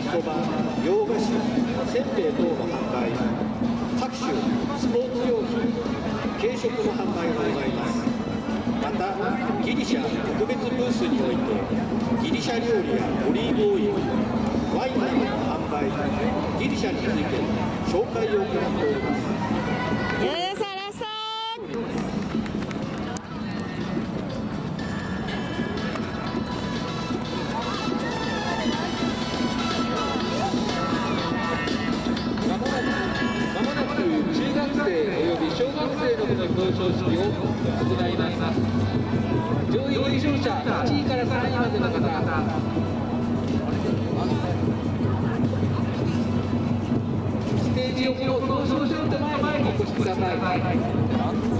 きそば洋菓子せんべい等の販売各種スポーツ用品軽食の販売がございますまたギリシャ特別ブースにおいてギリシャ料理やオリーブオイルワインなどの販売ギリシャについての紹介を行っております。学生の表彰式を行います。上位優勝者1位から3位までの方ステージ横の表彰所の前にお越しください